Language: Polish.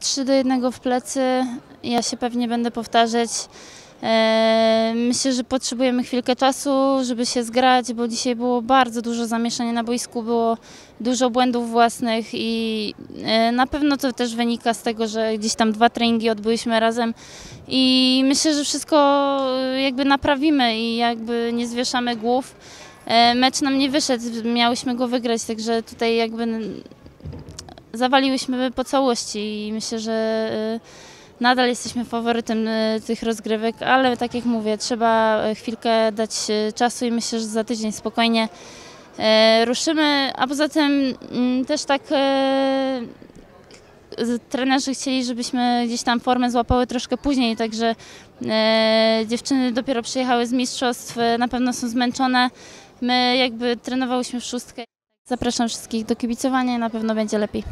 3 do 1 w plecy. Ja się pewnie będę powtarzać. E, Myślę, że potrzebujemy chwilkę czasu, żeby się zgrać, bo dzisiaj było bardzo dużo zamieszania na boisku, było dużo błędów własnych i e, na pewno to też wynika z tego, że gdzieś tam dwa treningi odbyliśmy razem i myślę, że wszystko e, jakby naprawimy i jakby nie zwieszamy głów. Mecz nam nie wyszedł, miałyśmy go wygrać, także tutaj jakby zawaliłyśmy po całości i myślę, że y, nadal jesteśmy faworytem y, tych rozgrywek, ale tak jak mówię, trzeba y, chwilkę dać czasu i myślę, że za tydzień spokojnie ruszymy, a poza tym mm, też tak trenerzy chcieli, żebyśmy gdzieś tam formę złapały troszkę później, także dziewczyny dopiero przyjechały z mistrzostw, na pewno są zmęczone. My jakby trenowałyśmy w szóstkę. Zapraszam wszystkich do kibicowania, na pewno będzie lepiej.